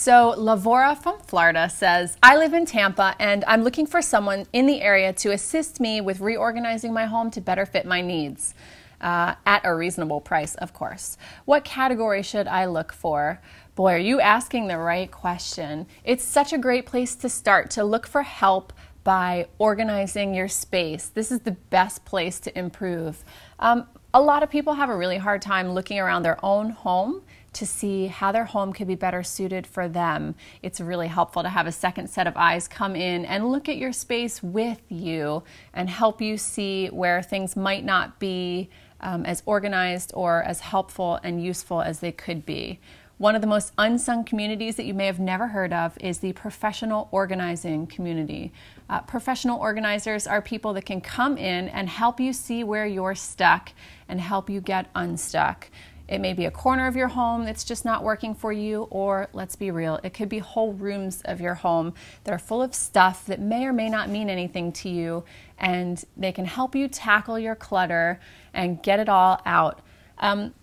So, Lavora from Florida says, I live in Tampa and I'm looking for someone in the area to assist me with reorganizing my home to better fit my needs. Uh, at a reasonable price, of course. What category should I look for? Boy, are you asking the right question. It's such a great place to start to look for help by organizing your space. This is the best place to improve. Um, a lot of people have a really hard time looking around their own home to see how their home could be better suited for them. It's really helpful to have a second set of eyes come in and look at your space with you and help you see where things might not be um, as organized or as helpful and useful as they could be. One of the most unsung communities that you may have never heard of is the professional organizing community. Uh, professional organizers are people that can come in and help you see where you're stuck and help you get unstuck. It may be a corner of your home that's just not working for you, or let's be real, it could be whole rooms of your home that are full of stuff that may or may not mean anything to you, and they can help you tackle your clutter and get it all out. Um,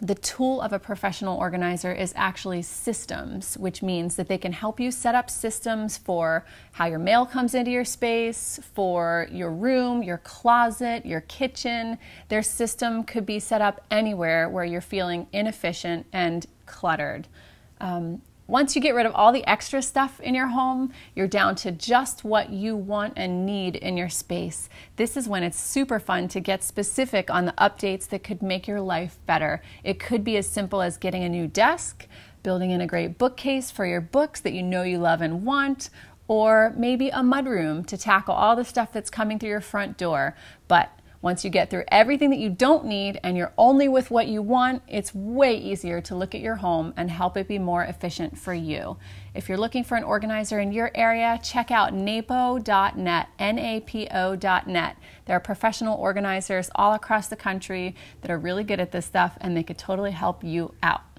the tool of a professional organizer is actually systems, which means that they can help you set up systems for how your mail comes into your space, for your room, your closet, your kitchen. Their system could be set up anywhere where you're feeling inefficient and cluttered. Um, once you get rid of all the extra stuff in your home, you're down to just what you want and need in your space. This is when it's super fun to get specific on the updates that could make your life better. It could be as simple as getting a new desk, building in a great bookcase for your books that you know you love and want, or maybe a mudroom to tackle all the stuff that's coming through your front door. But once you get through everything that you don't need and you're only with what you want, it's way easier to look at your home and help it be more efficient for you. If you're looking for an organizer in your area, check out napo.net, N-A-P-O.net. There are professional organizers all across the country that are really good at this stuff and they could totally help you out.